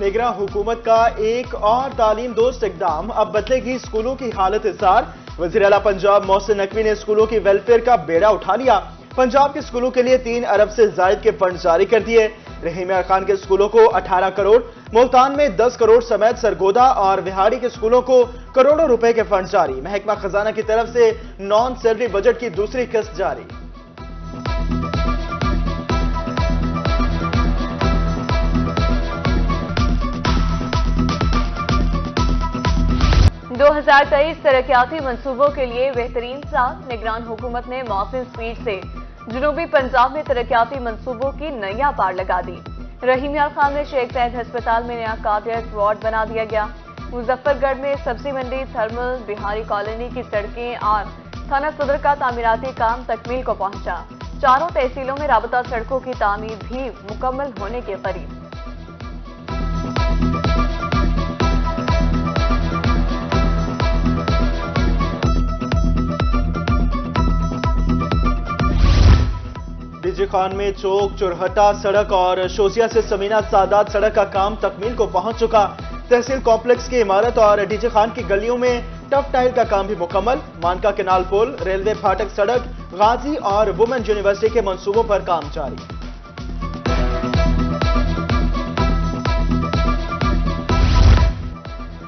निगरा हुकूमत का एक और तालीम दोस्त इकदाम अब बदलेगी स्कूलों की हालत इसार वज़ीर अला पंजाब मोहसिन नकवी ने स्कूलों की वेलफेयर का बेड़ा उठा लिया। पंजाब के स्कूलों के लिए तीन अरब से जायद के फंड जारी कर दिए। रहीमिया खान के स्कूलों को 18 करोड़, मुल्तान में 10 करोड़ समेत सरगोदा और बिहारी के स्कूलों को करोड़ों रुपए के फंड जारी। महकमा खजाना की तरफ़ से नॉन सैलरी बजट की दूसरी किस्त जारी। 2023 तरक्याती मनसूबों के लिए बेहतरीन साल निगरान हुकूमत ने मौसम स्पीड से जनूबी पंजाब में तरक्याती मनसूबों की नैया पार लगा दी। रहीम खान में शेख सैद अस्पताल में नया कार्डियक वार्ड बना दिया गया। मुजफ्फरगढ़ में सब्ज़ी मंडी थर्मल बिहारी कॉलोनी की सड़कें और थाना सदर का तामीराती काम तकमील को पहुँचा। चारों तहसीलों में राबता सड़कों की तामीर भी मुकम्मल होने के करीब। डीजे खान में चौक, चुरहटा सड़क और शोसिया से समीना सादात सड़क का काम तकमील को पहुँच चुका। तहसील कॉम्प्लेक्स की इमारत और डीजे खान की गलियों में टफ टाइल का काम भी मुकम्मल। मानका केनाल पुल, रेलवे फाटक सड़क, गाजी और वुमेन यूनिवर्सिटी के मंसूबों पर काम जारी।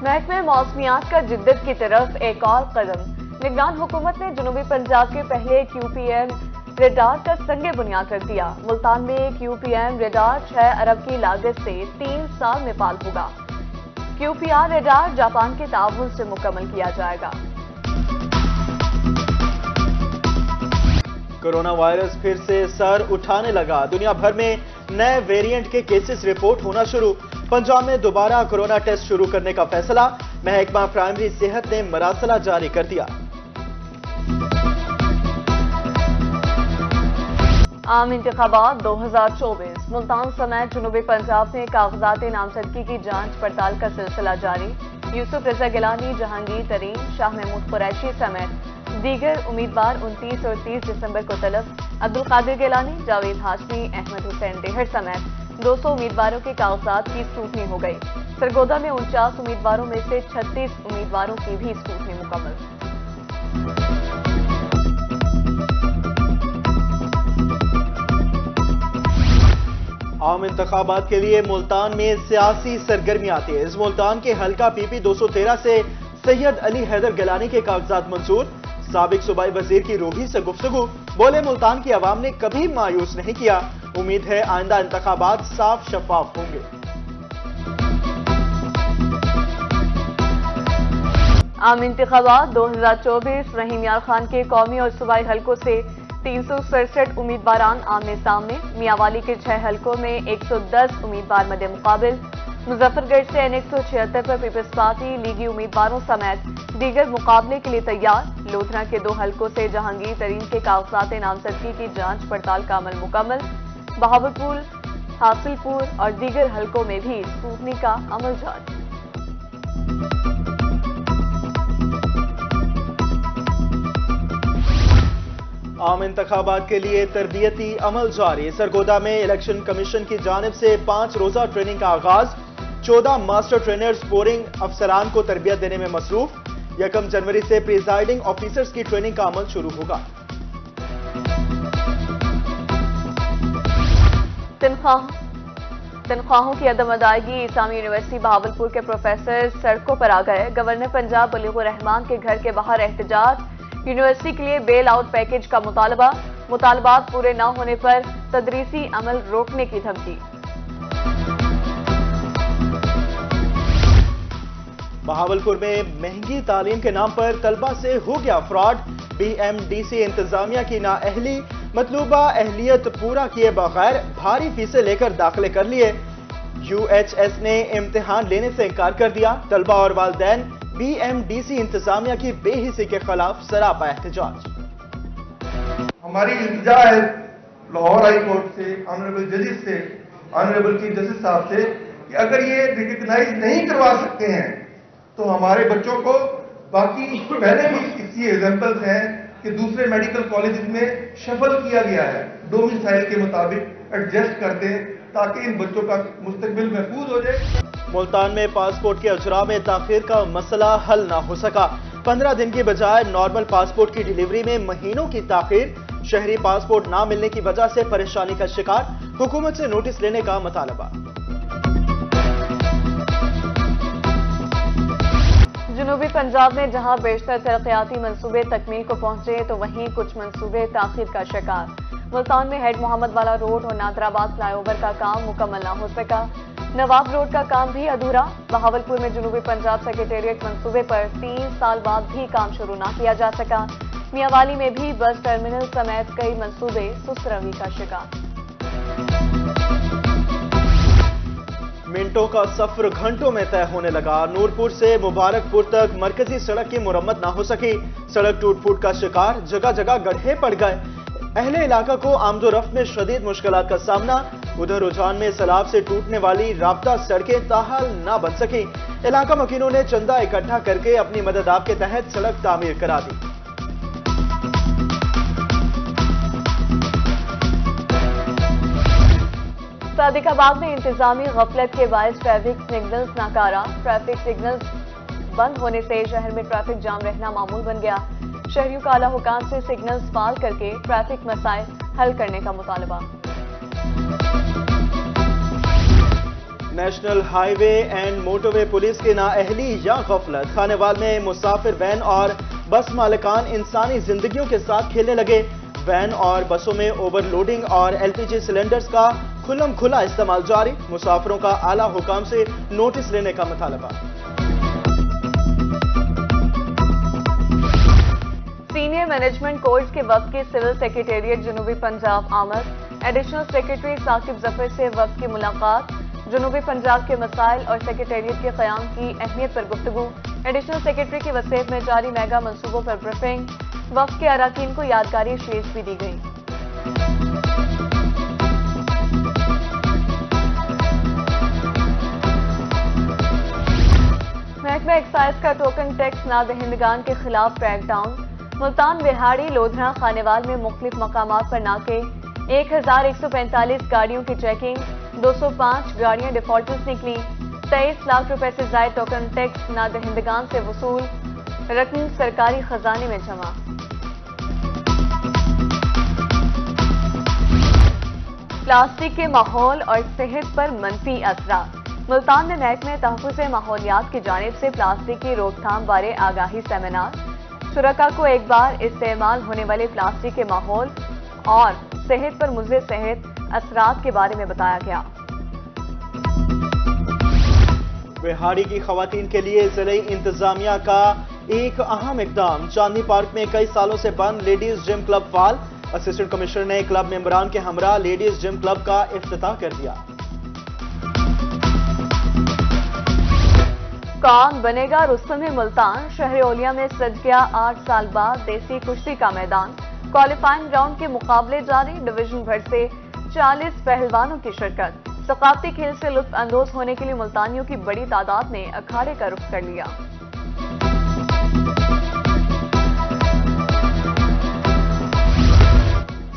महकमे मौसमियात का जिद्दत की तरफ़ एक और कदम। निगरान हुकूमत ने जनूबी पंजाब के पहले क्यूपीएम रेडार का संगे बुनियाद कर दिया। मुल्तान में क्यूपीएम रेडार छह अरब की लागत से तीन साल में पाल होगा। क्यूपीआर रेडार जापान के ताउन से मुकम्मल किया जाएगा। कोरोना वायरस फिर से सर उठाने लगा। दुनिया भर में नए वेरिएंट के केसेस रिपोर्ट होना शुरू। पंजाब में दोबारा कोरोना टेस्ट शुरू करने का फैसला। महकमा प्राइमरी सेहत ने मरासला जारी कर दिया। आम इंतबात 2024 मुल्तान समेत जनूबी पंजाब में कागजात नामजदगी की जाँच पड़ताल का सिलसिला जारी। यूसुफ रजा गिलानी, जहांगीर तरीन, शाह महमूद कुरैशी समेत दीगर उम्मीदवार 29 और 30 दिसंबर को तलब। अब्दुल कादिर गिलानी, जावेद हाशमी, अहमद हुसैन डेहर समेत 200 उम्मीदवारों के कागजात की स्क्रूटनी हो गई। सरगोदा में उनचास उम्मीदवारों में से 36 उम्मीदवारों की भी स्क्रूटनी मुकम्मल। आम इंतबात के लिए मुल्तान में सियासी सरगर्मियाँ तेज मुल्तान के हल्का पीपी 213 से सैयद अली हैदर गलानी के कागजात मंजूर। सबक सूबाई वज़ीर की रूही से गुफ्तगु। बोले, मुल्तान की आवाम ने कभी मायूस नहीं किया। उम्मीद है आइंदा इंतबात साफ़ शफाफ होंगे। आम इंतबात 2024 रहीम यार खान के कौमी और सूबाई हल्कों से तीन सौ सड़सठ उम्मीदवार आमने सामने। मियावाली के छह हलकों में 110 उम्मीदवार मध्य मुकाबिल। मुजफ्फरगढ़ से एन एक सौ छिहत्तर पर पीपल्स पार्टी लीगी उम्मीदवारों समेत दीगर मुकाबले के लिए तैयार। लोधरा के दो हलकों से जहांगीर तरीन के कागजात नामजदगी की जाँच पड़ताल का अमल मुकम्मल। बहावरपुर हासिलपुर और दीगर हलकों में भी स्कूटनी का अमल जारी। आम इंतबात के लिए तरबियती अमल जारी। सरगोदा में इलेक्शन कमीशन की जानब से पाँच रोजा ट्रेनिंग का आगाज़। चौदह मास्टर ट्रेनर्स बोरिंग अफसरान को तरबियत देने में मसरूफ। यकम जनवरी से प्रिजाइडिंग ऑफिसर्स की ट्रेनिंग का अमल शुरू होगा। तनख्वाहों की अदम अदायगी इस्लामी यूनिवर्सिटी बहावलपुर के प्रोफेसर सड़कों पर आ गए। गवर्नर पंजाब बलीगुर रहमान के घर के बाहर एहतजाज। यूनिवर्सिटी के लिए बेल आउट पैकेज का मुतालबा। मुतालबात पूरे न होने पर तदरीसी अमल रोकने की धमकी। बहावलपुर में महँगी तालीम के नाम पर तलबा से हो गया फ्रॉड। बीएमडीसी इंतजामिया की नाअहली, मतलूबा अहलियत पूरा किए बगैर भारी फीसें लेकर दाखिले कर लिए। यूएचएस ने इम्तिहान लेने से इनकार कर दिया। तलबा और वालदेन बीएमडीसी इंतजामिया की बेहिसी के खिलाफ सरापा एहतजाज। हमारी इल्तजा है लाहौर हाई कोर्ट से, ऑनरेबल जजेस से, ऑनरेबल चीफ जस्टिस साहब से, कि अगर ये रिकग्नाइज नहीं करवा सकते हैं तो हमारे बच्चों को बाकी पहले भी इसकी एग्जाम्पल्स हैं कि दूसरे मेडिकल कॉलेज में शफल किया गया है डोमिसाइल के मुताबिक एडजस्ट कर दें ताकि इन बच्चों का मुस्तबिल महफूज हो जाए। मुल्तान में पासपोर्ट के अजरा में ताखिर का मसला हल ना हो सका। पंद्रह दिन की बजाय नॉर्मल पासपोर्ट की डिलीवरी में महीनों की ताखिर, शहरी पासपोर्ट ना मिलने की वजह से परेशानी का शिकार, हुकूमत से नोटिस लेने का मुतालबा। जनूबी पंजाब में जहाँ बेशतर तरक्याती मंसूबे तकमील को पहुँचे तो वहीं कुछ मंसूबे ताखिर का शिकार। मुल्तान में हेड मोहम्मद वाला रोड और नादराबाद फ्लाईओवर का काम मुकम्मल ना हो सका। नवाब रोड का काम भी अधूरा। बहावलपुर में जुनूबी पंजाब सेक्रेटेरिएट मंसूबे पर तीन साल बाद भी काम शुरू ना किया जा सका। मियावाली में भी बस टर्मिनल समेत कई मंसूबे सुस्त रवि का शिकार। मिनटों का सफ़र घंटों में तय होने लगा। नूरपुर से मुबारकपुर तक मरकजी सड़क की मुरम्मत ना हो सकी। सड़क टूट फूट का शिकार जगह जगह गड्ढे पड़ गए। अहले इलाका को आमदो रफ्त में शदीद मुश्किल का सामना। उधर रुझान में सैलाब से टूटने वाली राबता सड़कें ताहाल ना बन सकी। इलाका मकीनों ने चंदा इकट्ठा करके अपनी मदद आप के तहत सड़क तामीर करा दी। सादिकाबाद में इंतजामी गफलत के बायस ट्रैफ़िक सिग्नल्स नाकारा। ट्रैफ़िक सिग्नल्स बंद होने से शहर में ट्रैफ़िक जाम रहना मामूल बन गया। शहरियों का आला हुकाम से सिग्नल्स पाल करके ट्रैफ़िक मसाइल हल करने का मुतालबा। National highway and motorway police की नाअहली या गफलत। खानेवाल में मुसाफिर वैन और बस मालिकान इंसानी जिंदगियों के साथ खेलने लगे। वैन और बसों में ओवरलोडिंग और एलपीजी सिलेंडर्स का खुलम खुला इस्तेमाल जारी। मुसाफिरों का आला हुकाम से नोटिस लेने का मुतालबा। मैनेजमेंट कोर्स के वक्त के सिविल सेक्रेटेरिएट जनूबी पंजाब आमद एडिशनल सेक्रेटरी साकिब ज़फ़र से वक्त की मुलाकात. जनूबी पंजाब के मसाइल और सेक्रेटेरिएट के क्याम की अहमियत पर गुफ्तु एडिशनल सेक्रेटरी की वसीयत में जारी मेगा मनसूबों पर ब्रीफिंग वक्त के अरकान को यादगारी शील्ड भी दी गई। महकमा एक्साइज का टोकन टैक्स नादहिंदगान के खिलाफ क्रैकडाउन मुल्तान बिहाड़ी लोधरा खानेवाल में मुख्तलिफ़ मकाम पर नाके। एक हज़ार एक सौ पैंतालीस गाड़ियों की चेकिंग 205 गाड़ियाँ डिफॉल्टर्स निकली। तेईस लाख रुपए से जायद टोकन टैक्स नादहिंदगान से वसूल, रकम सरकारी खजाने में जमा। प्लास्टिक के माहौल और सेहत पर मनफी असरा। मुल्तान में महकमे तहफ़ माहौलियात की जानब से प्लास्टिक की रोकथाम बारे आगाही सेमिनार। शुरा को एक बार इस्तेमाल होने वाले प्लास्टिक के माहौल और सेहत पर मुजर सेहत असरात के बारे में बताया गया। बिहाड़ी की खातन के लिए ज़िले इंतजामिया का एक अहम इकदाम। चांदनी पार्क में कई सालों से बंद लेडीज़ जिम क्लब फाल असिस्टेंट कमिश्नर ने क्लब मेंबरान के हमरा लेडीज़ जिम क्लब का अफ्ताह कर दिया। कौन बनेगा रुस्तम मुल्तान? शहर ओलिया में सज गया आठ साल बाद देसी कुश्ती का मैदान। क्वालिफाइंग राउंड के मुकाबले जारी डिवीज़न भर से 40 पहलवानों की शिरकत। सकाफती खेल से लुत्फ अंदोज होने के लिए मुल्तानियों की बड़ी तादाद ने अखाड़े का रुख कर लिया।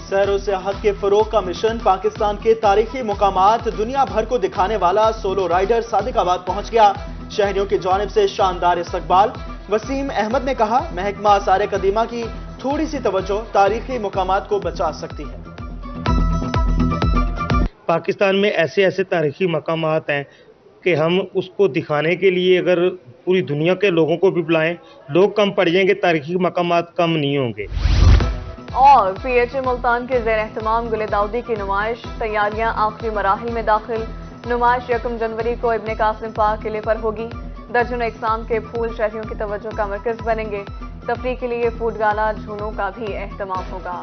सैर सियाहत के फरोग का मिशन, पाकिस्तान के तारीखी मुकाम दुनिया भर को दिखाने वाला सोलो राइडर सादिकाबाद पहुँच गया। शहरियों की जानब से शानदार इस्तकबाल। वसीम अहमद ने कहा, महकमा आसार कदीमा की थोड़ी सी तवज्जो तारीखी मुकाम को बचा सकती है। पाकिस्तान में ऐसे ऐसे तारीखी मकाम हैं कि हम उसको दिखाने के लिए अगर पूरी दुनिया के लोगों को भी बुलाएँ, लोग कम पड़ जाएँगे, तारीखी मकाम कम नहीं होंगे। और पी एच ए मुल्तान के जेर एहतमाम गुले दाऊदी की नुमाइश, तैयारियाँ आखिरी मराहल में दाखिल। नुमाइश यकम जनवरी को इबन कासिम पार्क किले पर होगी। दर्जन इकसाम के फूल शहरियों की तवज्जो का मरकज बनेंगे। तफरी के लिए फ़ूड गाला, झूलों का भी अहतमाम होगा।